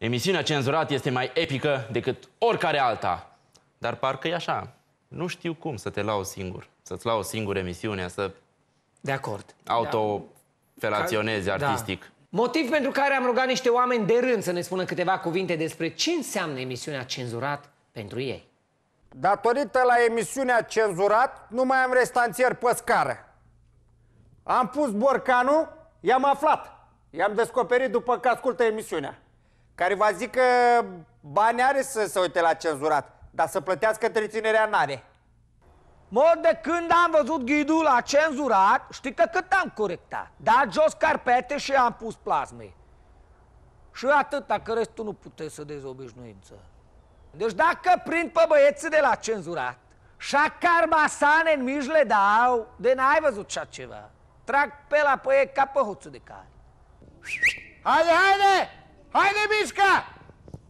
Emisiunea cenzurată este mai epică decât oricare alta. Dar parcă e așa. Nu știu cum să te lau singur. Să-ți lau singur emisiunea, să De acord. autofelaționezi Da. artistic. Motiv pentru care am rugat niște oameni de rând să ne spună câteva cuvinte despre ce înseamnă emisiunea cenzurat pentru ei. Datorită la emisiunea cenzurat, nu mai am restanțieri pe scară. Am pus borcanul, i-am aflat. I-am descoperit după că ascultă emisiunea. Care va zic că bani are să se uite la cenzurat, dar să plătească întreținerea n-are. Mă, de când am văzut ghidul la cenzurat, știi că cât am corectat? Dat jos carpete și am pus plasme. Și atâta, că restul nu puteți să dezobișnuință. Deci dacă prind pe băieții de la cenzurat, și carbasane în mij le dau, de n-ai văzut așa ceva. Trag pe la pe ei ca pe hoțul de cai. Haide, haide! Haide, mișcă!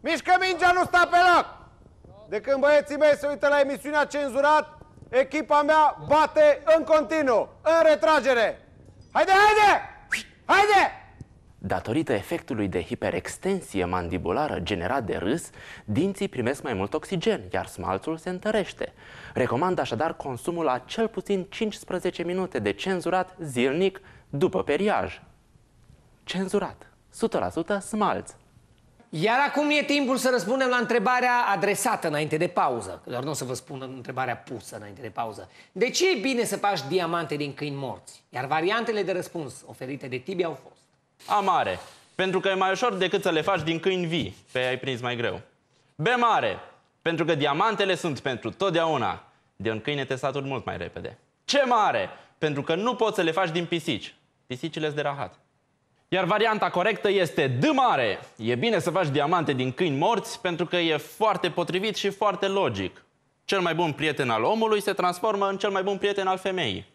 Mișcă mingea, nu sta pe loc! De când băieții mei se uită la emisiunea cenzurat, echipa mea bate în continuu, în retragere. Haide, haide! Haide! Datorită efectului de hiperextensie mandibulară generat de râs, dinții primesc mai mult oxigen, iar smalțul se întărește. Recomand așadar consumul la cel puțin 15 minute de cenzurat zilnic după periaj. Cenzurat. 100% smalț. Iar acum e timpul să răspundem la întrebarea adresată înainte de pauză. Doar nu o să vă spun întrebarea pusă înainte de pauză. De ce e bine să faci diamante din câini morți? Iar variantele de răspuns oferite de Tibi au fost. A mare, pentru că e mai ușor decât să le faci din câini vii, pe ai prins mai greu. B mare, pentru că diamantele sunt pentru totdeauna. De un câine te saturi mult mai repede. C mare, pentru că nu poți să le faci din pisici. Pisicile sunt de rahat. Iar varianta corectă este D mare. E bine să faci diamante din câini morți pentru că e foarte potrivit și foarte logic. Cel mai bun prieten al omului se transformă în cel mai bun prieten al femeii.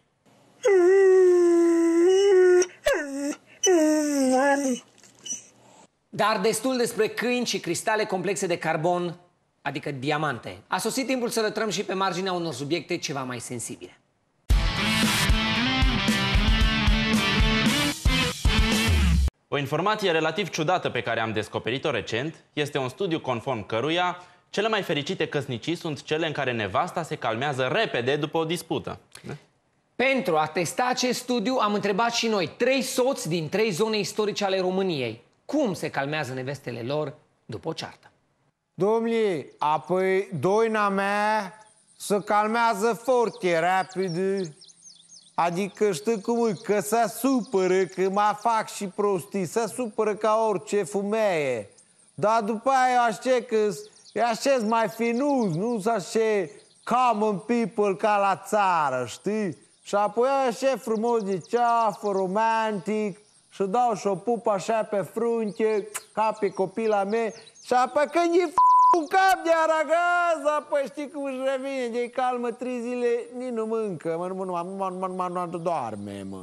Dar destul despre câini și cristale complexe de carbon, adică diamante. A sosit timpul să lătrăm și pe marginea unor subiecte ceva mai sensibile. O informație relativ ciudată pe care am descoperit-o recent este un studiu conform căruia cele mai fericite căsnicii sunt cele în care nevasta se calmează repede după o dispută. Pentru a testa acest studiu am întrebat și noi trei soți din trei zone istorice ale României. Cum se calmează nevestele lor după o ceartă? Domnule, apoi doina mea se calmează foarte rapid. Adică știi cum e, că se supără, că mă fac și prostii, se supără ca orice femeie. Dar după aia așa că e așa mai finuz, nu sunt așa common people ca la țară, știi? Și apoi așa frumos de ceafă, romantic, și dau și o pupă așa pe frunte, ca pe copila mea, și apoi când e un cap de aragaz, apoi știi cum își revine, de calmă trei zile, nici nu mâncă, mă, nu, nu, nu, nu, nu, nu, nu doarme, mă.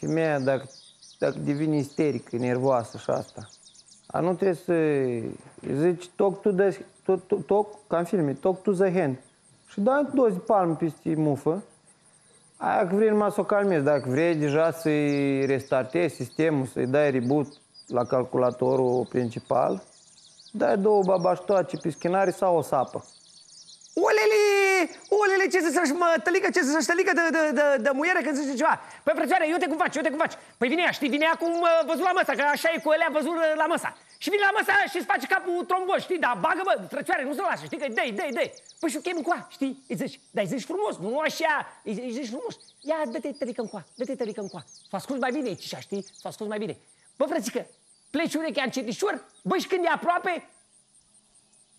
Femeia, dacă, dacă devine isterică, nervoasă și asta, a nu trebuie să îi zici talk to the, talk, talk, talk, ca în filme, talk to the hand. Și dai două zi palme peste mufă, Aia că vrei numai să o calmezi, dacă vrei deja să-i restartezi sistemul, să-i dai reboot la calculatorul principal, dai două babaștoace pe schinare sau o sapă. Olele! Olele, ce să să-și mă tălică, ce să să-și tălică de, de, de, de muiere când zice ceva. Păi, frățioare, uite cum faci, uite cum faci. Păi vine ea, știi, vine ea cum uh, văzut la măsa, că așa e cu elea văzut uh, la măsa. Și vine la măsa și îți face capul trombos, știi, dar bagă, bă, frățioare, nu se lasă, știi, că dai, dai, dai. Păi și o chemi cu a, știi, îi zici, dar îi zici frumos, nu așa, îi, îi zici frumos. Ia, dă-te tălică în coa, dă-te tălică în coa. S-o ascult mai bine, ce știi, s-o ascult mai bine. Bă, frățică, pleci urechea încetișor, bă, și când e aproape,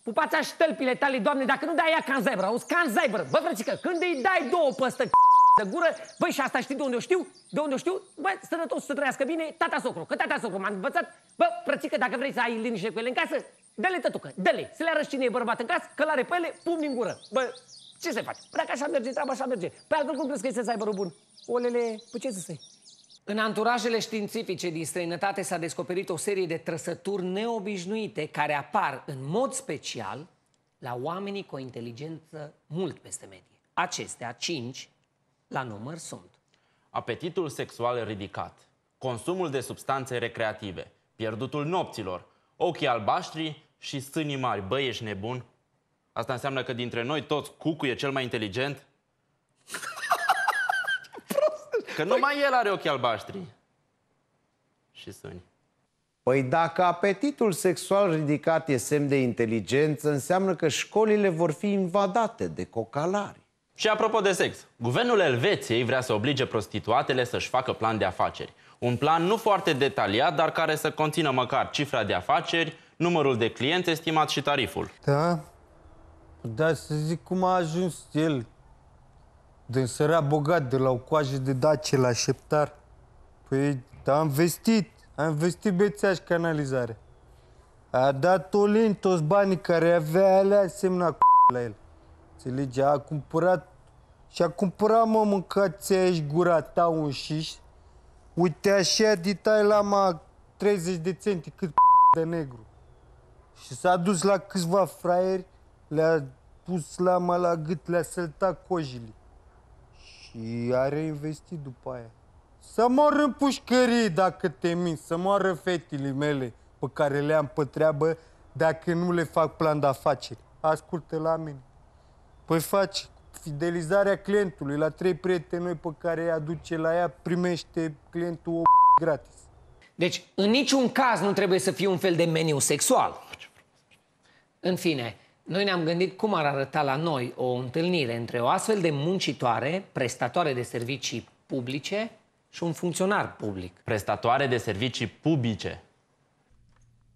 Pupați și tălpile tale, doamne, dacă nu dai ea ca în zebră, auzi, ca în zebră. Bă, frățică, când îi dai două păstă de gură, băi, și asta știi de unde o știu? De unde o știu? Bă, sănătos să trăiască bine, tata socru, că tata socru m-a învățat. Bă, frățică, dacă vrei să ai liniște cu ele în casă, dă-le tătucă, dă-le, să le arăți cine e bărbat în casă, că l-are pe ele, pumni în gură. Bă, ce se face? Dacă așa merge treaba, așa merge. Pe altfel, cum crezi că este să aibă bun? Olele, pe ce să se În anturajele științifice din străinătate s-a descoperit o serie de trăsături neobișnuite care apar în mod special la oamenii cu o inteligență mult peste medie. Acestea, cinci, la număr sunt. Apetitul sexual ridicat, consumul de substanțe recreative, pierdutul nopților, ochii albaștri și sânii mari. Băi, ești nebun? Asta înseamnă că dintre noi toți Cucu e cel mai inteligent? Că numai el are ochii albaștri. Și sâni. Păi dacă apetitul sexual ridicat e semn de inteligență, înseamnă că școlile vor fi invadate de cocalari. Și apropo de sex, guvernul Elveției vrea să oblige prostituatele să-și facă plan de afaceri. Un plan nu foarte detaliat, dar care să conțină măcar cifra de afaceri, numărul de clienți estimat și tariful. Da? Da, să zic cum a ajuns el din sărea bogat de la o coajă de dace la șeptar. Păi, da, am vestit, am investit bețeaș canalizare. A dat Olin toți banii care avea alea, semna c- la el. Înțelege? A cumpărat și a cumpărat, mă, mâncați aici gura ta un șiș. Uite așa, ditai la ma 30 de centi, cât de negru. Și s-a dus la câțiva fraieri, le-a pus lama la gât, le-a săltat cojile. Și a reinvestit după aia. Să moară în pușcărie dacă te minți, să moară fetele mele pe care le am pe treabă dacă nu le fac plan de afaceri. Ascultă la mine. Păi faci fidelizarea clientului la trei prieteni noi pe care îi aduce la ea, primește clientul o gratis. Deci, în niciun caz nu trebuie să fie un fel de meniu sexual. În fine, noi ne-am gândit cum ar arăta la noi o întâlnire între o astfel de muncitoare, prestatoare de servicii publice și un funcționar public. Prestatoare de servicii publice.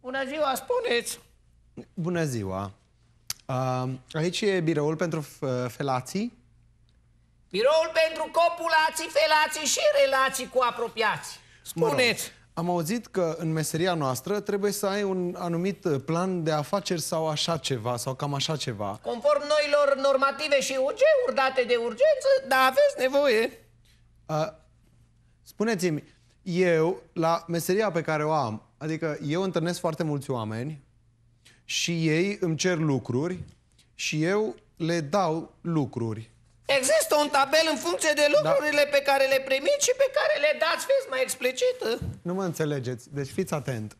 Bună ziua, spuneți! Bună ziua! Uh, aici e biroul pentru f- felații. Biroul pentru copulații, felații și relații cu apropiați. Mă rog, Spuneți! Am auzit că în meseria noastră trebuie să ai un anumit uh, plan de afaceri sau așa ceva, sau cam așa ceva. Conform noilor normative și UG-uri date de urgență, da, aveți nevoie. Uh, spuneți-mi, eu, la meseria pe care o am, adică eu întâlnesc foarte mulți oameni și ei îmi cer lucruri și eu le dau lucruri. Există un tabel în funcție de lucrurile pe care le primiți și pe care le dați. Fiți mai explicită. Nu mă înțelegeți, deci fiți atent.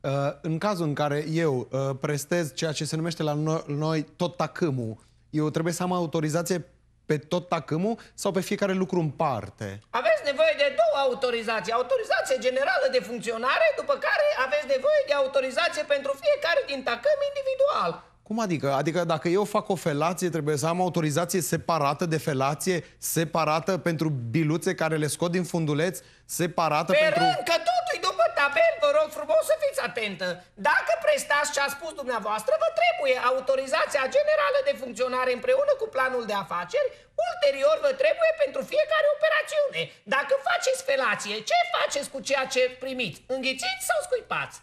Uh, în cazul în care eu uh, prestez ceea ce se numește la no- noi tot tacâmul, eu trebuie să am autorizație pe tot tacâmul sau pe fiecare lucru în parte? Aveți nevoie de două autorizații. Autorizație generală de funcționare, după care aveți nevoie de autorizație pentru fiecare din tacâm individual. Cum adică? Adică dacă eu fac o felație, trebuie să am autorizație separată de felație, separată pentru biluțe care le scot din funduleț, separată Pe pentru... rând, că totul după tabel, vă rog frumos să fiți atentă. Dacă prestați ce a spus dumneavoastră, vă trebuie autorizația generală de funcționare împreună cu planul de afaceri, ulterior vă trebuie pentru fiecare operațiune. Dacă faceți felație, ce faceți cu ceea ce primiți? Înghițiți sau scuipați?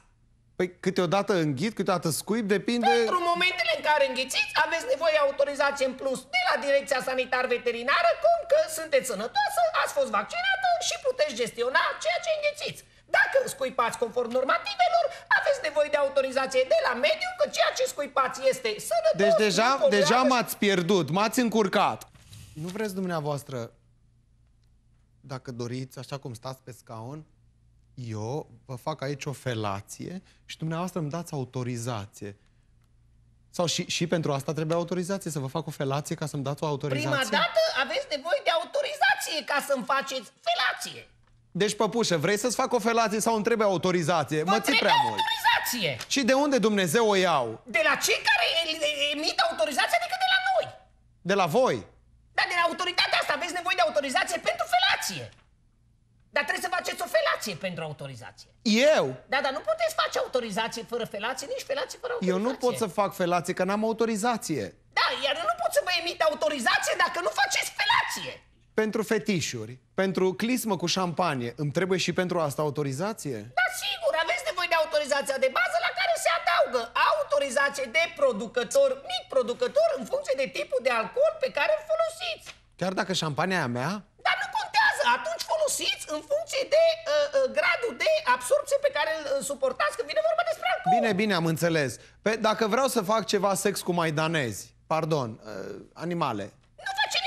Păi câteodată înghit, câteodată scuip, depinde... Pentru momentele în care înghițiți, aveți nevoie de autorizație în plus de la Direcția Sanitar-Veterinară, cum că sunteți sănătoasă, ați fost vaccinată și puteți gestiona ceea ce înghițiți. Dacă scuipați conform normativelor, aveți nevoie de autorizație de la mediu, că ceea ce scuipați este sănătos. Deci nu deja, poluează deja și- m-ați pierdut, m-ați încurcat. Nu vreți dumneavoastră, dacă doriți, așa cum stați pe scaun, eu vă fac aici o felație și dumneavoastră îmi dați autorizație. Sau și, și pentru asta trebuie autorizație, să vă fac o felație ca să-mi dați o autorizație? Prima dată aveți nevoie de autorizație ca să-mi faceți felație. Deci, păpușă, vrei să-ți fac o felație sau îmi trebuie autorizație? Vă mă ții trebuie prea mult. autorizație. Și de unde Dumnezeu o iau? De la cei care emit autorizația, adică de la noi. De la voi? Dar de la autoritatea asta aveți nevoie de autorizație pentru felație. Dar trebuie să faceți o felație pentru autorizație. Eu? Da, dar nu puteți face autorizație fără felație, nici felație fără Eu autorizație. nu pot să fac felație, că n-am autorizație. Da, iar eu nu pot să vă emit autorizație dacă nu faceți felație. Pentru fetișuri, pentru clismă cu șampanie, îmi trebuie și pentru asta autorizație? Da, sigur, aveți nevoie de autorizația de bază la care se adaugă autorizație de producător, mic producător, în funcție de tipul de alcool pe care îl folosiți. Chiar dacă șampania e a mea? Dar nu contează, atunci folosiți în funcție de uh, uh, gradul de absorpție pe care îl uh, suportați când vine vorba despre alcool. Bine, bine, am înțeles. Pe, dacă vreau să fac ceva sex cu maidanezi, pardon, uh, animale, Nu face nicio problemă.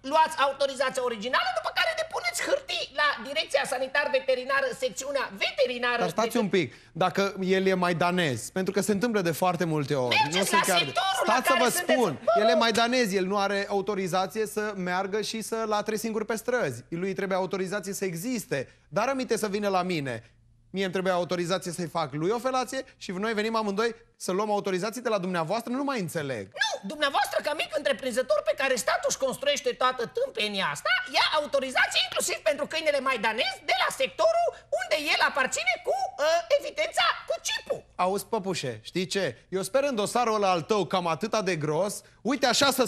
Luați autorizația originală, după care puneți hârtii la Direcția Sanitar Veterinară, secțiunea veterinară. Dar stați un pic, dacă el e maidanez, pentru că se întâmplă de foarte multe ori. Mergeți sunt la sectorul la Stați să care vă sunteți. spun, Vă el e rog. maidanez, el nu are autorizație să meargă și să latre singur pe străzi. Lui îi trebuie autorizație să existe. Dar aminte să vină la mine. Mie îmi trebuie autorizație să-i fac lui o felație și noi venim amândoi să luăm autorizații de la dumneavoastră, nu mai înțeleg. Nu, dumneavoastră ca mic întreprinzător pe care statul își construiește toată tâmpenia asta, ia autorizație inclusiv pentru câinele maidanez de la sectorul unde el aparține cu uh, evidența cu chipul. Auzi, păpușe, știi ce? Eu sper în dosarul ăla al tău cam atâta de gros, uite așa să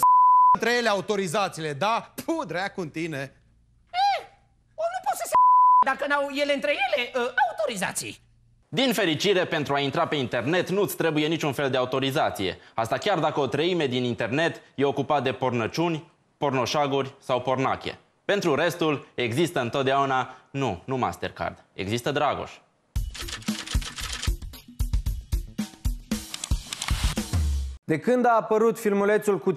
între ele autorizațiile, da? Puh, dracu în tine. O, nu pot să se dacă n-au ele între ele uh, autorizații. Din fericire, pentru a intra pe internet nu-ți trebuie niciun fel de autorizație. Asta chiar dacă o treime din internet e ocupat de pornăciuni, pornoșaguri sau pornache. Pentru restul, există întotdeauna, nu, nu Mastercard, există Dragoș. De când a apărut filmulețul cu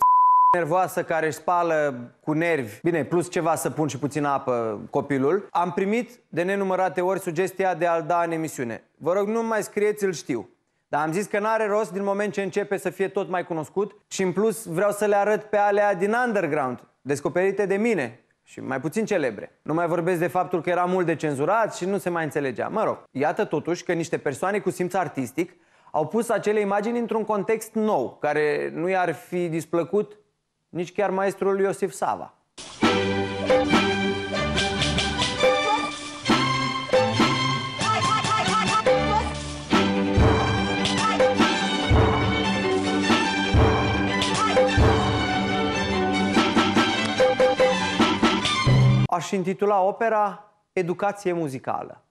nervoasă care își spală cu nervi, bine, plus ceva să pun și puțină apă copilul, am primit de nenumărate ori sugestia de a-l da în emisiune. Vă rog, nu mai scrieți, îl știu. Dar am zis că n-are rost din moment ce începe să fie tot mai cunoscut și în plus vreau să le arăt pe alea din underground, descoperite de mine și mai puțin celebre. Nu mai vorbesc de faptul că era mult de cenzurat și nu se mai înțelegea. Mă rog, iată totuși că niște persoane cu simț artistic au pus acele imagini într-un context nou, care nu i-ar fi displăcut nici chiar maestrul Iosif Sava. Hai, hai, hai, hai, hai, hai! Aș intitula opera Educație muzicală.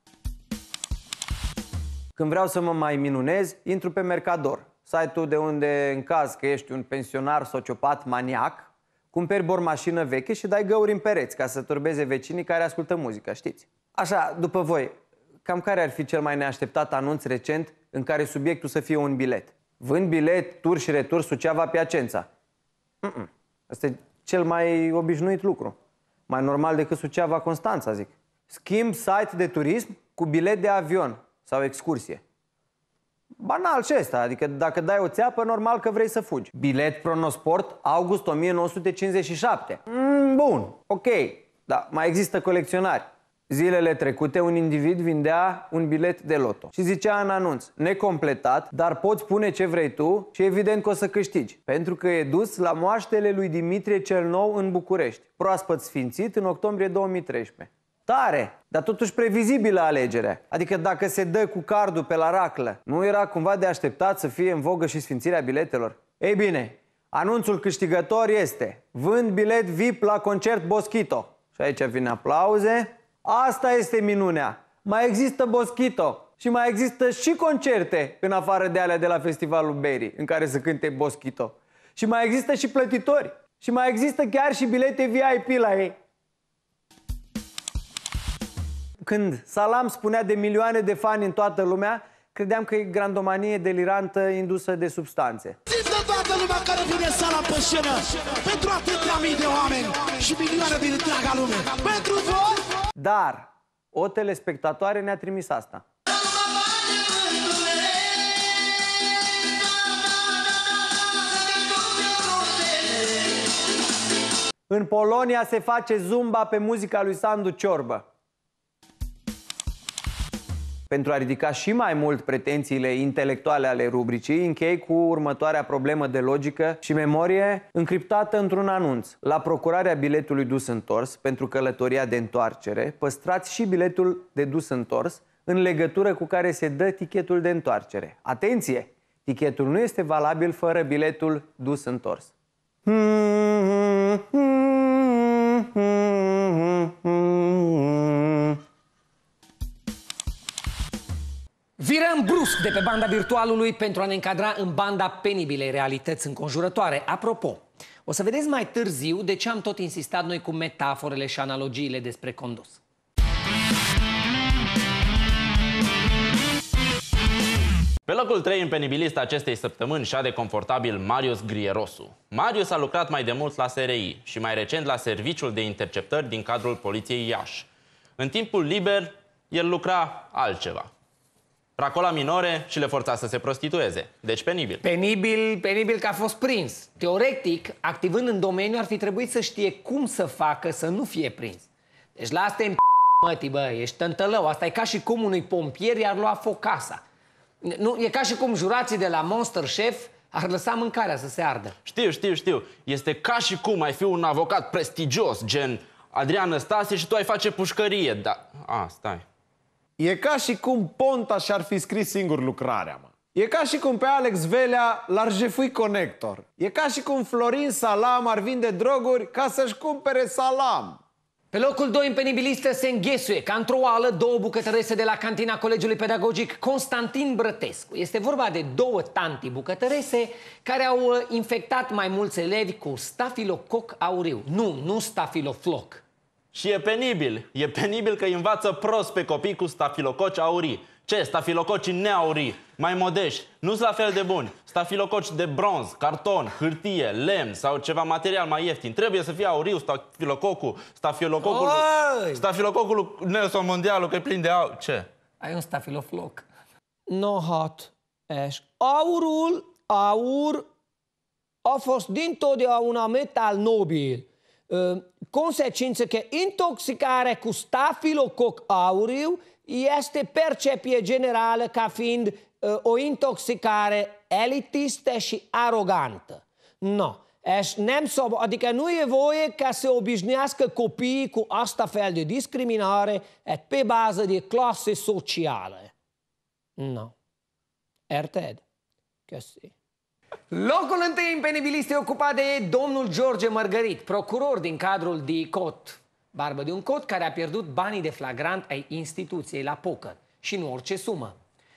Când vreau să mă mai minunez, intru pe Mercador, site-ul de unde, în caz că ești un pensionar sociopat maniac, cumperi bormașină veche și dai găuri în pereți ca să turbeze vecinii care ascultă muzică, știți? Așa, după voi, cam care ar fi cel mai neașteptat anunț recent în care subiectul să fie un bilet? Vând bilet, tur și retur Suceava-Piacența. Mm-mm. Asta e cel mai obișnuit lucru. Mai normal decât Suceava Constanța, zic. Schimb site de turism cu bilet de avion sau excursie. Banal și ăsta, adică dacă dai o țeapă, normal că vrei să fugi. Bilet Pronosport, august 1957. Mm, bun, ok, dar mai există colecționari. Zilele trecute, un individ vindea un bilet de loto și zicea în anunț, necompletat, dar poți pune ce vrei tu și evident că o să câștigi, pentru că e dus la moaștele lui Dimitrie cel Nou în București, proaspăt sfințit în octombrie 2013. Tare, dar totuși previzibilă alegerea. Adică dacă se dă cu cardul pe la raclă, nu era cumva de așteptat să fie în vogă și sfințirea biletelor? Ei bine, anunțul câștigător este Vând bilet VIP la concert Boschito. Și aici vin aplauze. Asta este minunea. Mai există Boschito și mai există și concerte în afară de alea de la Festivalul Berry, în care să cânte Boschito. Și mai există și plătitori. Și mai există chiar și bilete VIP la ei. Când Salam spunea de milioane de fani în toată lumea, credeam că e grandomanie delirantă indusă de substanțe. Țin de toată lumea care vine sala pe scenă Pentru atâtea mii de oameni și milioane din întreaga lume Pentru voi Dar o telespectatoare ne-a trimis asta. În Polonia se face zumba pe muzica lui Sandu Ciorbă. Pentru a ridica și mai mult pretențiile intelectuale ale rubricii, închei cu următoarea problemă de logică și memorie încriptată într-un anunț. La procurarea biletului dus întors pentru călătoria de întoarcere, păstrați și biletul de dus întors în legătură cu care se dă tichetul de întoarcere. Atenție! Tichetul nu este valabil fără biletul dus întors. Virăm brusc de pe banda virtualului pentru a ne încadra în banda penibilei realități înconjurătoare. Apropo, o să vedeți mai târziu de ce am tot insistat noi cu metaforele și analogiile despre condus. Pe locul 3 în penibilista acestei săptămâni șade confortabil Marius Grierosu. Marius a lucrat mai de mult la SRI și mai recent la Serviciul de Interceptări din cadrul Poliției Iași. În timpul liber, el lucra altceva. Racola minore și le forța să se prostitueze. Deci penibil. Penibil, penibil că a fost prins. Teoretic, activând în domeniu, ar fi trebuit să știe cum să facă să nu fie prins. Deci la asta e în mătii, bă, ești tântălău. Asta e ca și cum unui pompier i-ar lua focasa. Nu, e ca și cum jurații de la Monster Chef ar lăsa mâncarea să se ardă. Știu, știu, știu. Este ca și cum ai fi un avocat prestigios, gen Adrian Năstase și tu ai face pușcărie. Da, a, stai. E ca și cum Ponta și-ar fi scris singur lucrarea, mă. E ca și cum pe Alex Velea l-ar jefui conector. E ca și cum Florin Salam ar vinde droguri ca să-și cumpere salam. Pe locul 2 în penibilistă se înghesuie ca într-o oală două bucătărese de la cantina Colegiului Pedagogic Constantin Brătescu. Este vorba de două tanti bucătărese care au uh, infectat mai mulți elevi cu stafilococ auriu. Nu, nu stafilofloc. Și e penibil. E penibil că îi învață prost pe copii cu stafilococi aurii. Ce? Stafilococii neaurii, mai modești, nu sunt la fel de buni. Stafilococi de bronz, carton, hârtie, lemn sau ceva material mai ieftin. Trebuie să fie auriu stafilococul, stafilococul, Oi! stafilococul lui Nelson Mondialu, că e plin de au... Ce? Ai un stafilofloc. No, hát, és aurul, aur a fost dintotdeauna metal nobil. Uh, Consecință că intoxicarea cu stafilococ auriu este percepție generală ca fiind uh, o intoxicare elitistă și arogantă. No, és nem szab, adică nu e voie ca să obișnuiască copiii cu asta fel de discriminare et pe bază de clase sociale. No. Érted? Köszi. Locul întâi în penibilist e ocupat de domnul George Mărgărit, procuror din cadrul DICOT, barbă de un cot care a pierdut banii de flagrant ai instituției la poker și nu orice sumă.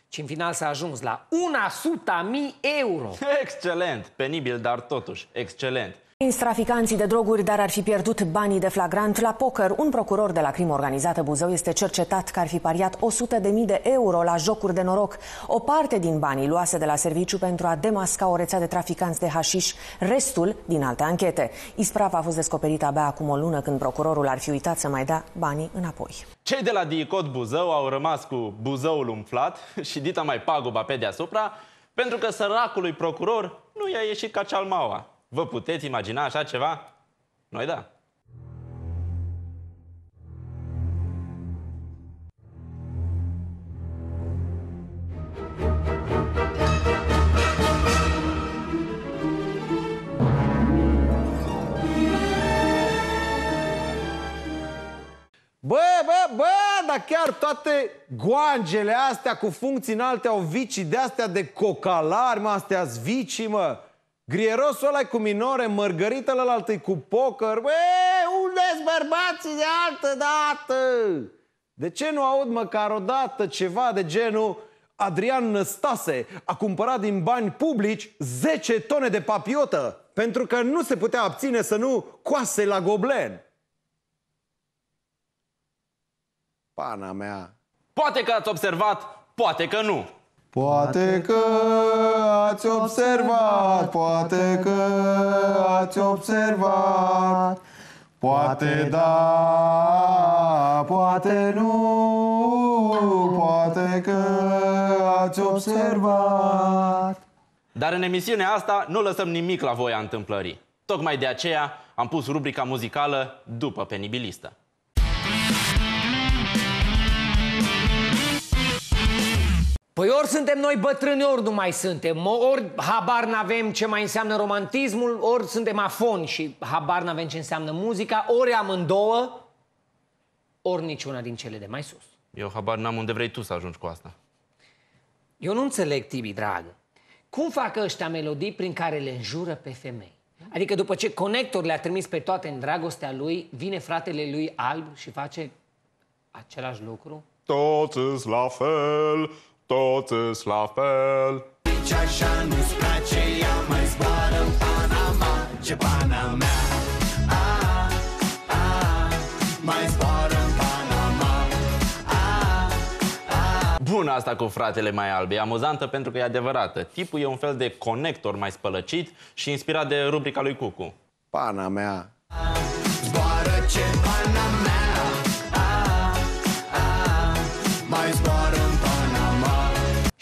Și în final s-a ajuns la 100.000 euro. Excelent! Penibil, dar totuși, excelent. Prins traficanții de droguri, dar ar fi pierdut banii de flagrant la poker. Un procuror de la crimă organizată Buzău este cercetat că ar fi pariat 100.000 de euro la jocuri de noroc. O parte din banii luase de la serviciu pentru a demasca o rețea de traficanți de hașiș, restul din alte anchete. Isprava a fost descoperită abia acum o lună când procurorul ar fi uitat să mai dea banii înapoi. Cei de la DICOT Buzău au rămas cu buzăul umflat și dita mai paguba pe deasupra, pentru că săracului procuror nu i-a ieșit ca cealmaua. Vă puteți imagina așa ceva? Noi da. Bă, bă, bă, dar chiar toate goangele astea cu funcții înalte au vicii de astea de cocalari, mă, astea vicii, mă. Grierosul ăla cu minore, mărgărită la cu poker. Bă, unde-s bărbații de altă dată? De ce nu aud măcar o dată ceva de genul Adrian Năstase a cumpărat din bani publici 10 tone de papiotă pentru că nu se putea abține să nu coase la goblen. Pana mea. Poate că ați observat, poate că nu. Poate că ați observat, poate că ați observat, poate da, poate nu, poate că ați observat. Dar în emisiunea asta nu lăsăm nimic la voia întâmplării. Tocmai de aceea am pus rubrica muzicală după penibilistă. Păi ori suntem noi bătrâni, ori nu mai suntem. Ori habar n-avem ce mai înseamnă romantismul, ori suntem afoni și habar n-avem ce înseamnă muzica, ori amândouă, ori niciuna din cele de mai sus. Eu habar n-am unde vrei tu să ajungi cu asta. Eu nu înțeleg, Tibi, dragă. Cum fac ăștia melodii prin care le înjură pe femei? Adică după ce Conector le-a trimis pe toate în dragostea lui, vine fratele lui alb și face același lucru? Toți la fel, toți la fel. Spun asta cu fratele mai alb. E amuzantă pentru că e adevărată. Tipul e un fel de conector mai spălăcit și inspirat de rubrica lui Cucu. Pana mea. Zboară ce pana mea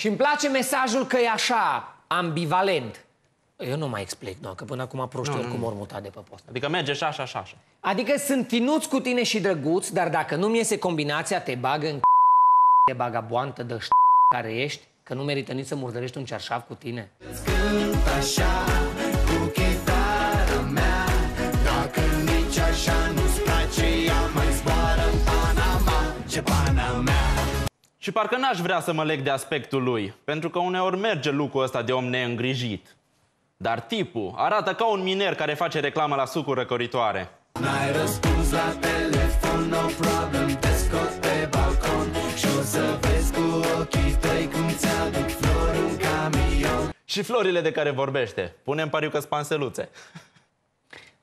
Și îmi place mesajul că e așa, ambivalent. Eu nu mai explic, nu, că până acum proștii oricum ori mutat de pe post. Adică merge și așa, și așa. Adică sunt finuți cu tine și drăguți, dar dacă nu-mi iese combinația, te bagă în de bagaboantă de care ești, că nu merită nici să murdărești un cerșaf cu tine. Cânt așa Și parcă n-aș vrea să mă leg de aspectul lui, pentru că uneori merge lucrul ăsta de om neîngrijit. Dar tipul arată ca un miner care face reclamă la sucuri răcoritoare. N-ai răspuns la telefon, no problem Te scot pe balcon Și o să vezi cu ochii tăi Cum ți-aduc flori în camion Și florile de care vorbește. Punem pariu că spanseluțe.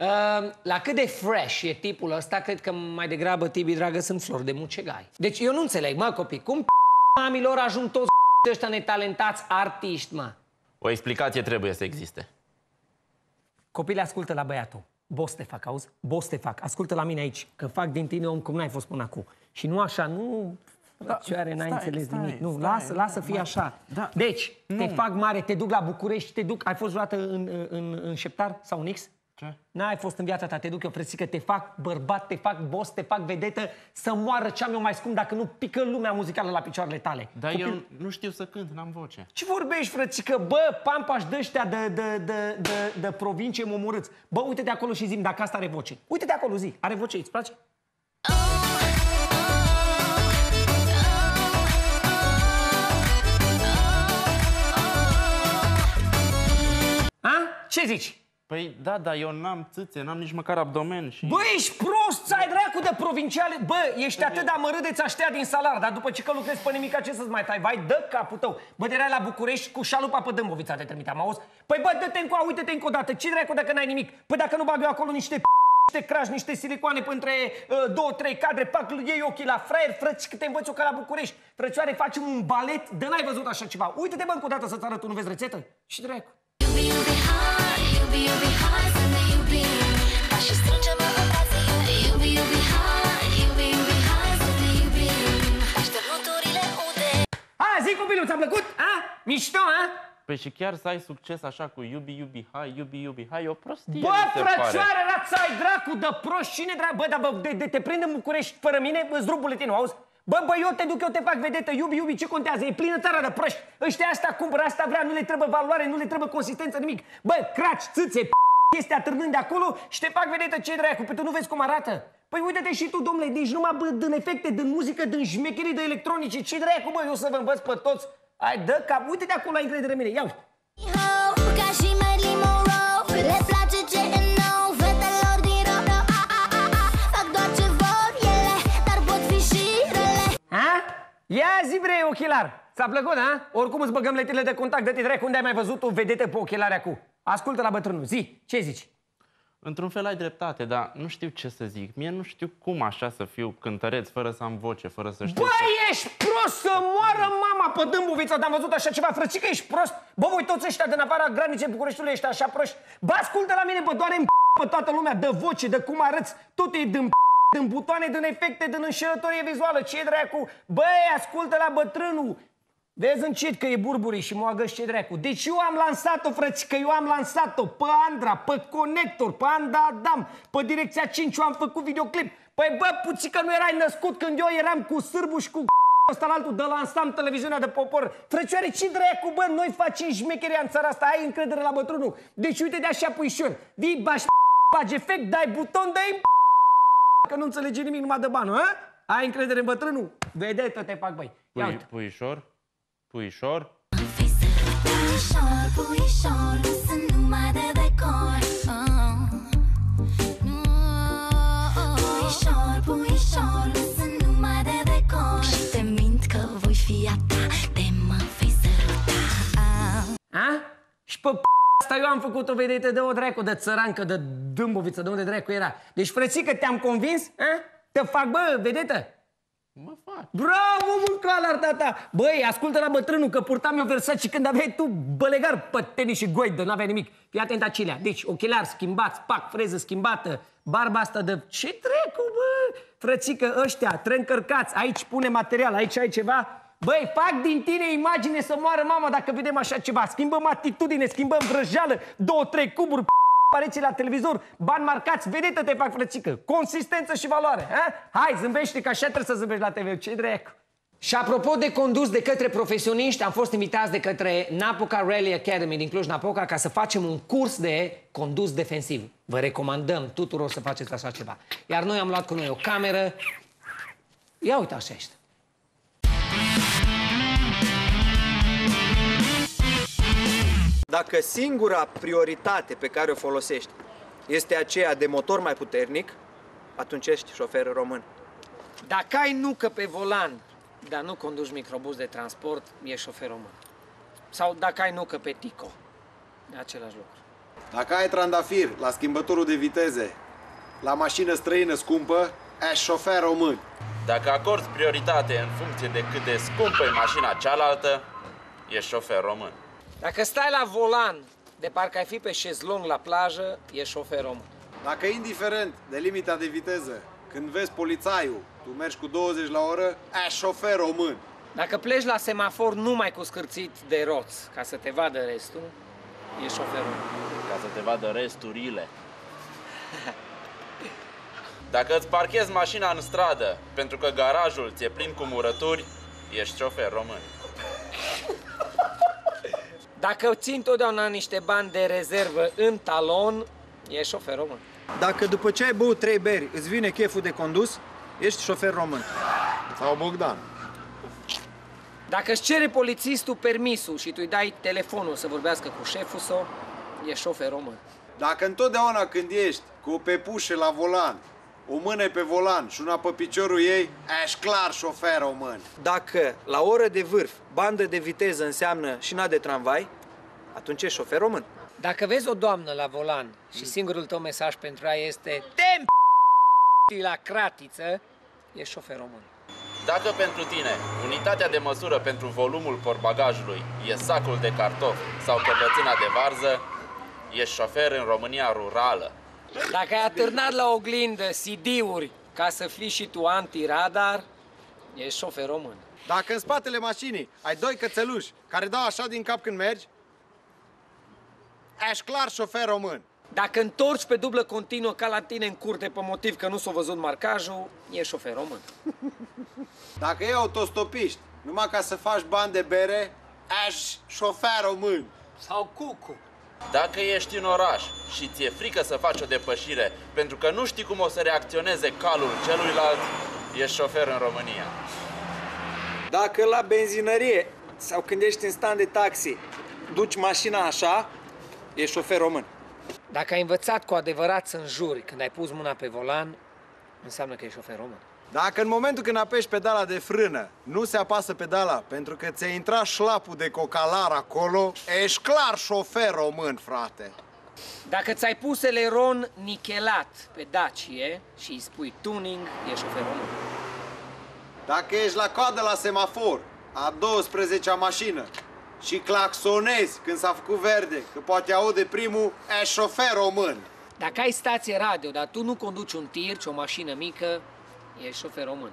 Uh, la cât de fresh e tipul ăsta, cred că mai degrabă, Tibi, dragă, sunt flori de mucegai. Deci eu nu înțeleg, mă, copii, cum mamilor ajung toți ăștia netalentați artiști, mă? O explicație trebuie să existe. Copile, ascultă la băiatul. Boss te fac, auzi? Boss te fac. Ascultă la mine aici, că fac din tine om cum n-ai fost până acum. Și nu așa, nu... Ce are, n-ai stai, înțeles stai, nimic. Nu, stai, lasă, lasă da, fie da, așa. da. Deci, te Nu. fac mare, te duc la București, te duc... Ai fost vreodată în, în, în Șeptar sau în X? Ce? N-ai fost în viața ta, te duc eu, frățică, te fac bărbat, te fac boss, te fac vedetă, să moară ce am eu mai scump dacă nu pică lumea muzicală la picioarele tale. Dar Copil- eu nu știu să cânt, n-am voce. ce vorbești, frățică? Bă, pampași de ăștia de, de, de, de, de provincie momorâți. Bă, uite de acolo și zim dacă asta are voce. Uite de acolo, zi. Are voce, îți place? A? Ce zici? Păi da, dar eu n-am țâțe, n-am nici măcar abdomen și... Bă, ești prost, ți-ai dracu de provinciale. Bă, ești atât de amărât de ți aștea din salar, dar după ce că lucrezi pe nimica, ce să-ți mai tai? Vai, dă capul tău. Bă, erai la București cu șalupa pe Dâmbovița, te trimiteam, auzi? Păi bă, dă-te încă, uite-te încă o dată. Ce dracu dacă n-ai nimic? Păi dacă nu bag eu acolo niște niște crași, niște silicoane pe între uh, două, trei cadre, pac, iei ochii la fraier, frăți, că te învăț eu ca la București. Frățioare, facem un balet, de n-ai văzut așa ceva. Uite-te, bă, încă o dată să-ți arăt, tu nu vezi rețetă? Și dracu. Ți-a plăcut? A? Mișto, a? Păi și chiar să ai succes așa cu iubi, iubi, hai, iubi, iubi, hai, e o prostie, Bă, mi se pare. frățioare, rața ai dracu de prost, cine dracu? Bă, dar bă, de, de, te prind în București fără mine, îți rup buletinul, auzi? Bă, bă, eu te duc, eu te fac vedetă, iubi, iubi, ce contează? E plină țara de proști. Ăștia asta cumpără, asta vrea, nu le trebuie valoare, nu le trebuie consistență, nimic. Bă, craci, țâțe, p- este atârnând de acolo și te fac vedetă ce dracu, pe tu nu vezi cum arată? Păi uite-te și tu, domnule, deci numai bă, din efecte, din muzică, din șmecherii de electronice, ce dracu, bă, eu să vă învăț pe toți. Ai, dă cap, uite de acolo, ai încredere în mine, ia uite. Ia zi bre, ochelar! Ți-a plăcut, ha? Oricum îți băgăm letile de contact, dă-te dracu, unde ai mai văzut o vedete pe ochelare acum? Ascultă la bătrânul, zi, ce zici? Într-un fel ai dreptate, dar nu știu ce să zic. Mie nu știu cum așa să fiu cântăreț fără să am voce, fără să știu Bă, să... ești prost să moară mama pe Dâmbovița, dar am văzut așa ceva, frățică, ești prost? Bă, voi toți ăștia din afara graniței Bucureștiului ești așa proști? Bă, ascultă la mine, bă, doare în pe toată lumea, de voce, de cum arăți, tot e din din butoane, din efecte, din înșelătorie vizuală, ce e dracu? Băi, ascultă la bătrânul! Vezi încet că e burburi și moagă și ce dracu. Deci eu am lansat-o, frățică, eu am lansat-o pe Andra, pe Conector, pe Anda Adam, pe Direcția 5, eu am făcut videoclip. Păi bă, puțică, nu erai născut când eu eram cu sârbu și cu ăsta la altul, de lansam televiziunea de popor. Frăcioare, ce dracu, bă, noi facem șmecheria în țara asta, ai încredere la bătrânul. Deci uite de așa puișor, vii, bași, bagi efect, dai buton, dai că nu înțelege nimic numai de bani, hă? Ai încredere în bătrânul? Vedetă te fac, băi. Ia Pui, uite. puișor? Puișor? Puișor, puișor, nu sunt numai de decor oh. Nu. Puișor, puișor, nu sunt numai de decor Și te mint că voi fi a ta De mă vei săruta A? Și pe p- asta eu am făcut o vedetă de o dracu, de țărancă, de dâmboviță, de unde dracu era. Deci, frățică, te-am convins? A? Te fac, bă, vedetă? Mă fac. Bravo, mânca la tata. Băi, ascultă la bătrânul că purtam eu Versace când aveai tu bălegar pe tenis și goidă, n-aveai nimic. Fii atent acilea. Deci, ochelari schimbați, pac, freză schimbată, barba asta de... Ce trecu, bă? Frățică, ăștia, încărcați, aici pune material, aici ai ceva. Băi, fac din tine imagine să moară mama dacă vedem așa ceva. Schimbăm atitudine, schimbăm vrăjeală, două, trei cuburi, apariții la televizor, bani marcați, vedetă te fac frățică, consistență și valoare. Ha? Hai, zâmbește, că așa trebuie să zâmbești la TV. Ce drecu? Și apropo de condus de către profesioniști, am fost invitați de către Napoca Rally Academy din Cluj-Napoca ca să facem un curs de condus defensiv. Vă recomandăm tuturor să faceți așa ceva. Iar noi am luat cu noi o cameră. Ia uite așa ești. Dacă singura prioritate pe care o folosești este aceea de motor mai puternic, atunci ești șofer român. Dacă ai nucă pe volan, dar nu conduci microbuz de transport, e șofer român. Sau dacă ai nucă pe Tico, e același lucru. Dacă ai trandafir la schimbătorul de viteze, la mașină străină scumpă, ești șofer român. Dacă acorzi prioritate în funcție de cât de scumpă e mașina cealaltă, ești șofer român. Dacă stai la volan, de parcă ai fi pe șezlong la plajă, e șofer român. Dacă indiferent de limita de viteză, când vezi polițaiul, tu mergi cu 20 la oră, ești șofer român. Dacă pleci la semafor numai cu scârțit de roți, ca să te vadă restul, e șofer român. Ca să te vadă resturile. Dacă îți parchezi mașina în stradă pentru că garajul ți-e plin cu murături, ești șofer român. Dacă ții întotdeauna niște bani de rezervă în talon, e șofer român. Dacă după ce ai băut trei beri îți vine cheful de condus, ești șofer român. Sau Bogdan. Dacă îți cere polițistul permisul și tu îi dai telefonul să vorbească cu șeful său, e șofer român. Dacă întotdeauna când ești cu o pepușă la volan, o mână e pe volan și una pe piciorul ei, ești clar șofer român. Dacă la oră de vârf, bandă de viteză înseamnă șina de tramvai, atunci ești șofer român. Dacă vezi o doamnă la volan și singurul tău mesaj pentru ea este Te la cratiță, e șofer român. Dacă pentru tine unitatea de măsură pentru volumul portbagajului e sacul de cartofi sau căpățâna de varză, ești șofer în România rurală. Dacă ai atârnat la oglindă CD-uri ca să fii și tu antiradar, e șofer român. Dacă în spatele mașinii ai doi cățeluși care dau așa din cap când mergi, ești clar șofer român. Dacă întorci pe dublă continuă ca la tine în curte pe motiv că nu s-a văzut marcajul, e șofer român. Dacă e autostopiști, numai ca să faci bani de bere, ești șofer român. Sau cucu. Dacă ești în oraș și ți-e frică să faci o depășire pentru că nu știi cum o să reacționeze calul celuilalt, ești șofer în România. Dacă la benzinărie sau când ești în stand de taxi duci mașina așa, ești șofer român. Dacă ai învățat cu adevărat să înjuri când ai pus mâna pe volan, înseamnă că ești șofer român. Dacă în momentul când apeși pedala de frână, nu se apasă pedala pentru că ți-a intrat șlapul de cocalar acolo, ești clar șofer român, frate. Dacă ți-ai pus eleron nichelat pe Dacie și îi spui tuning, e șofer român. Dacă ești la coadă la semafor, a 12-a mașină, și claxonezi când s-a făcut verde, că poate aude primul, ești șofer român. Dacă ai stație radio, dar tu nu conduci un tir, ci o mașină mică, ești șofer român.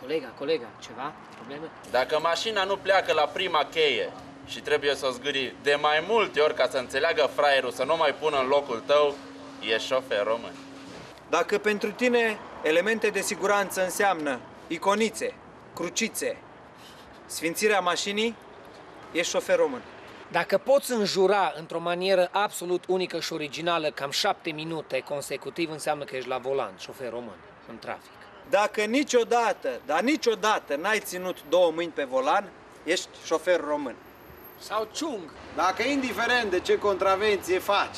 Colega, colega, ceva? Probleme? Dacă mașina nu pleacă la prima cheie și trebuie să o zgâri de mai multe ori ca să înțeleagă fraierul să nu mai pună în locul tău, ești șofer român. Dacă pentru tine elemente de siguranță înseamnă iconițe, crucițe, sfințirea mașinii, ești șofer român. Dacă poți înjura într-o manieră absolut unică și originală cam șapte minute consecutiv, înseamnă că ești la volan, șofer român, în trafic. Dacă niciodată, dar niciodată n-ai ținut două mâini pe volan, ești șofer român. Sau ciung. Dacă indiferent de ce contravenție faci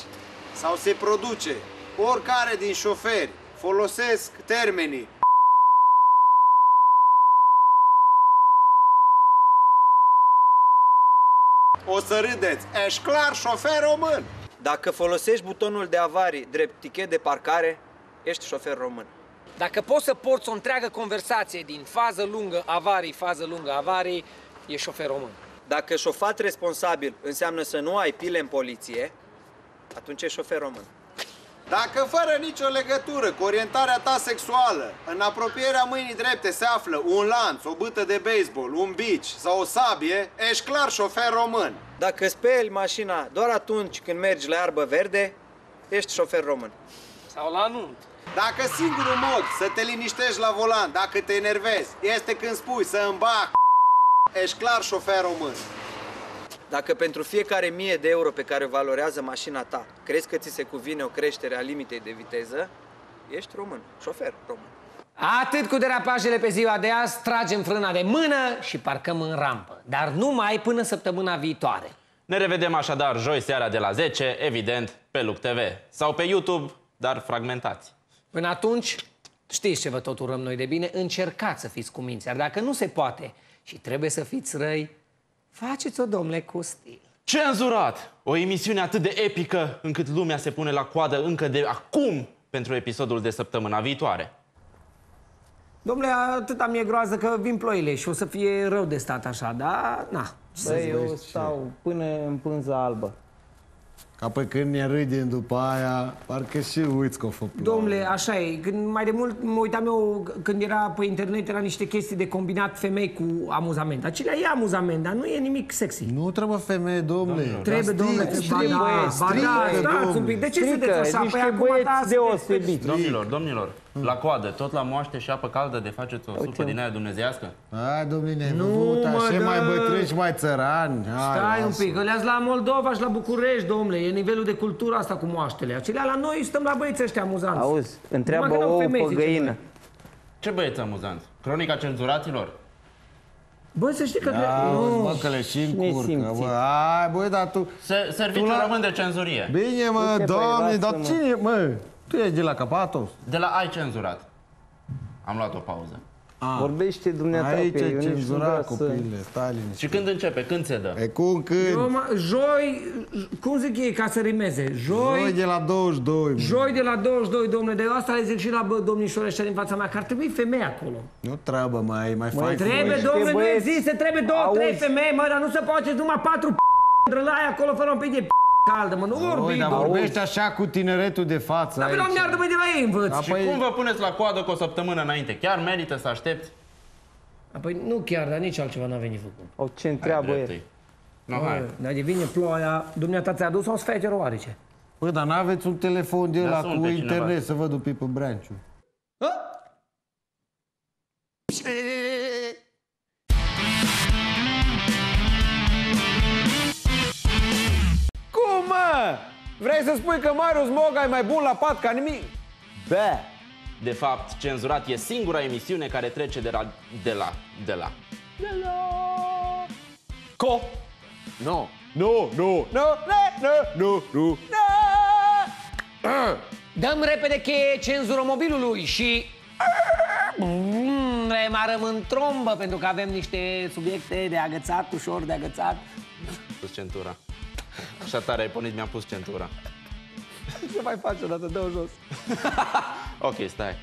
sau se produce, oricare din șoferi folosesc termenii o să râdeți, ești clar șofer român. Dacă folosești butonul de avarii drept tichet de parcare, ești șofer român. Dacă poți să porți o întreagă conversație din fază lungă avarii, fază lungă avarii, e șofer român. Dacă șofat responsabil înseamnă să nu ai pile în poliție, atunci e șofer român. Dacă fără nicio legătură cu orientarea ta sexuală, în apropierea mâinii drepte se află un lanț, o bâtă de baseball, un bici sau o sabie, ești clar șofer român. Dacă speli mașina doar atunci când mergi la iarbă verde, ești șofer român. Sau la nunt. Dacă singurul mod să te liniștești la volan, dacă te enervezi, este când spui să îmbac ești clar șofer român. Dacă pentru fiecare mie de euro pe care o valorează mașina ta, crezi că ți se cuvine o creștere a limitei de viteză, ești român, șofer român. Atât cu derapajele pe ziua de azi, tragem frâna de mână și parcăm în rampă. Dar numai până săptămâna viitoare. Ne revedem așadar joi seara de la 10, evident, pe Luc TV. Sau pe YouTube, dar fragmentați. Până atunci, știți ce vă tot urăm noi de bine, încercați să fiți cu minți. Iar dacă nu se poate și trebuie să fiți răi, faceți-o, domnule, cu stil. Cenzurat! O emisiune atât de epică încât lumea se pune la coadă încă de acum pentru episodul de săptămâna viitoare. Domnule, atâta mi-e groază că vin ploile și o să fie rău de stat așa, dar na. ce să Băi, zic? eu stau până în pânza albă. Ca pe când ne râdem după aia, parcă și uiți că o fă ploaie. Domnule, așa e. Când, mai de mult mă uitam eu, când era pe internet, era niște chestii de combinat femei cu amuzament. Acelea e amuzament, dar nu e nimic sexy. Nu trebuie femeie, domnule. Trebuie, domnule, strică, ba strică, da, băieți, ba strică, da, stați un domnule. pic. De ce Strică, sunteți așa? niște Păi acum băieți dați deosebiți. Domnilor, domnilor, la coadă, tot la moaște și apă caldă de faceți o supă din aia dumnezeiască? Hai, domnule, Nu, nu, văzut mă, așa da. mai bătrâni și mai țărani. Hai, Stai un lasă. pic, ălea la Moldova și la București, domnule. E nivelul de cultură asta cu moaștele. Acelea la noi stăm la băieți ăștia amuzanți. Auzi, întreabă Numai că n-au o femei, pe zice găină. Ce băieți amuzanți? Cronica cenzuraților? Bă, să știi că... Da, nu. mă, că le și încurcă, Nesimțit. bă. Hai, băi, dar tu... Se, serviciul Tu la- român de cenzurie. Bine, mă, Du-te, băi, doamne, dar lasă-mă. cine, mă? Tu ești de la Capatos? De la ai cenzurat. Am luat o pauză. Vorbește dumneata Aici pe eu e nici nu cenzura vreau să... copile, stai liniștit. Și când începe? Când se dă? E cum când? Eu, mă, joi, cum zic ei ca să rimeze? Joi, Noi de la 22, mă. joi de la 22, domnule, de asta le zic și la bă, domnișoare ăștia din fața mea, că ar trebui femei acolo. Nu trebuie, mai, mai faci. Trebuie, niște domnule, nu băieți- există, trebuie două, Auzi. trei femei, mă, dar nu se poate numai patru p*** drălai acolo fără un pic de p*** caldă, mă, nu vorbi, Oi, dar domnule. vorbești așa cu tineretul de față Dar pe la aici. meardă, băi, de la ei învăț. Da, Și Păi- cum vă puneți la coadă cu o săptămână înainte? Chiar merită să aștepți? Păi nu chiar, dar nici altceva n-a venit făcut. O, ce întreabă el? Dreptăi. No, hai. Dar de vine ploaia, dumneata ți-a adus sau sfeger oarece? Bă, dar n-aveți un telefon de Da, ăla sunt cu pe cineva. internet să văd pe pe Branciu. Vrei să spui că Marius Moga e mai bun la pat ca nimic? Bă, De fapt, cenzurat e singura emisiune care trece de la... De la... De la... Co? Nu. Nu, nu, nu, nu, nu, nu, nu. Dăm repede cheie cenzură mobilului și... Mm, Remarăm în trombă pentru că avem niște subiecte de agățat, ușor de agățat. Pus centura. Așa tare ai pornit, mi-am pus centura. Ce mai faci odată? Dă-o jos. Ok, stai.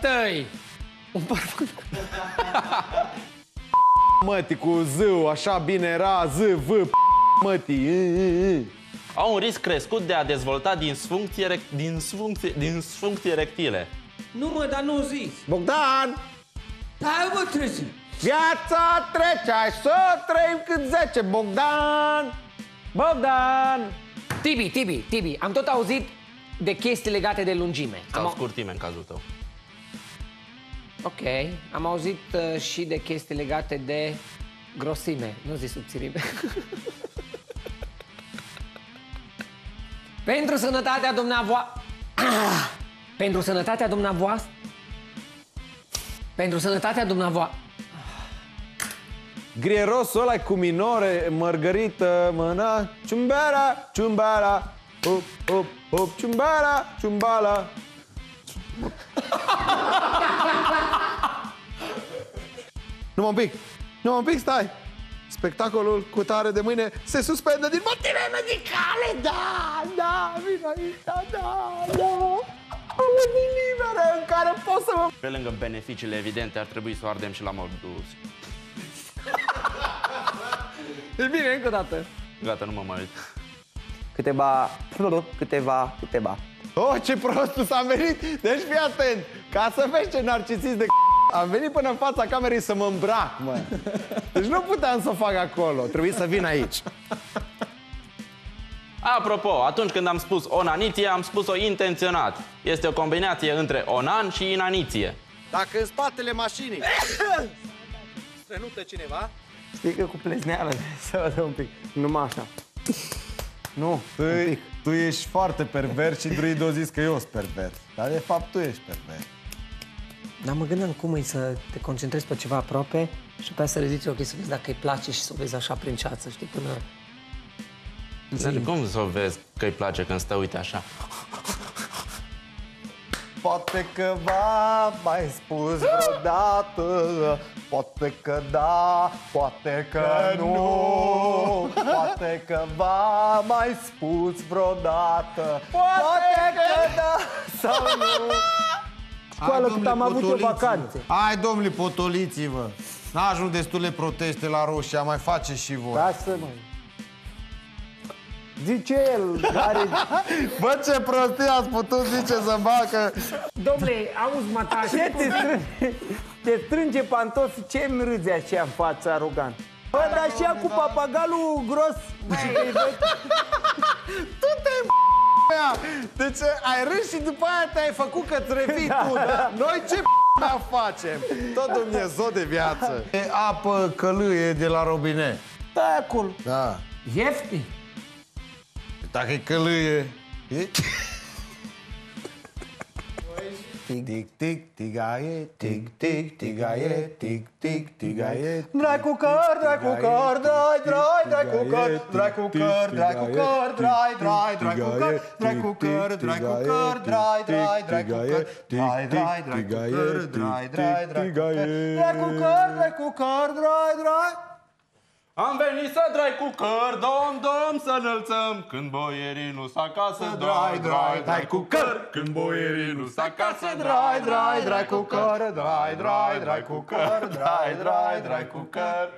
Tăi! Un parfum. Măti cu Z, așa bine era Z, V, p- măti. Au un risc crescut de a dezvolta disfuncție, rec- disfuncție, disfuncție rectile. Nu mă, dar nu zis. Bogdan! Hai mă, trece. Viața trece, hai să trăim cât 10, Bogdan! Bogdan! Tibi, Tibi, Tibi, am tot auzit de chestii legate de lungime. Sau Am, scurtime în cazul tău. ok, am auzit uh, și de chestii legate de grosime, nu zi subțirime. Pentru sănătatea dumneavoastră... Pentru sănătatea dumneavoastră... Pentru sănătatea dumneavoastră... Grierosul ăla cu minore, mărgărită, mâna, ciumbara, ciumbara, hop, hop, hop, ciumbara, ciumbala. Numai un pic, numai un pic, stai! spectacolul cu tare de mâine se suspendă din motive medicale. Da, da, vin aici, da, da, da. Am din liberă în care pot să mă... Pe lângă beneficiile evidente, ar trebui să o ardem și la modul... E bine, încă o dată. Gata, nu mă mai uit. Câteva, câteva, câteva. Oh, ce prost s-am venit! Deci fii atent! Ca să vezi ce narcisist de am venit până în fața camerei să mă îmbrac, mă. Deci nu puteam să o fac acolo, trebuie să vin aici. Apropo, atunci când am spus onaniție, am spus-o intenționat. Este o combinație între onan și inaniție. Dacă în spatele mașinii strănută cineva, Știi că cu plezneală să văd un pic. Numai așa. Nu, Tu, tu ești foarte pervers și druidul a zis că eu sunt pervers. Dar de fapt tu ești pervers. Dar mă gândeam cum e să te concentrezi pe ceva aproape și pe aia să ridici ochii să vezi dacă îi place și să o vezi așa prin ceață, știi, până... Înțelegi cum să o vezi că îi place când stă, uite așa? Poate că v-a mai spus vreodată Poate că da, poate că nu Poate că v-a mai spus vreodată Poate că da. sau nu. Școală cât am avut eu vacanțe. Hai, domnule, potoliți-vă N-ajung destule proteste la Roșia, mai face și voi. Lasă, mă. Zice el, are... Bă, ce prostie ați putut zice să facă Domnule, auzi, mataș, Ce te strânge, te strânge pantofi? Ce îmi râzi așa în fața arogant? Bă, dar și ea cu papagalul gros și Tu te mea. Deci ai râs și după aia te-ai făcut că ți revii tu, da? Noi ce mea facem? Tot Dumnezeu de viață E apă călâie de la robinet stai acolo. Da Ieftin. Dacă e călâie e... Tic, tic, tigaie, tic, tic, tigaie, tic, tic, tigaie Drai cu căr, drai cu căr, drai, drai, drai cu căr, drai cu căr, drai cu căr, drai, drai, drai Am venit să drai cu căr, dom, dom, să înălțăm. Când boierii nu s acasă, drai, drai, drai cu căr. Când boierii nu s acasă, drai, drai, drai cu căr Drai, drai, drai cu căr, drai, drai, drai cu căr